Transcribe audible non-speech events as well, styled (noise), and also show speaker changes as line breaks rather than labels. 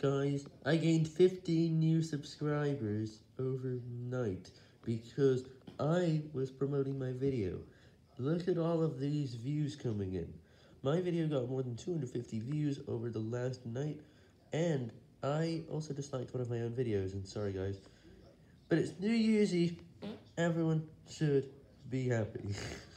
Guys, I gained 15 new subscribers overnight because I was promoting my video. Look at all of these views coming in. My video got more than 250 views over the last night, and I also disliked one of my own videos, and sorry guys. But it's New Year's Eve, everyone should be happy. (laughs)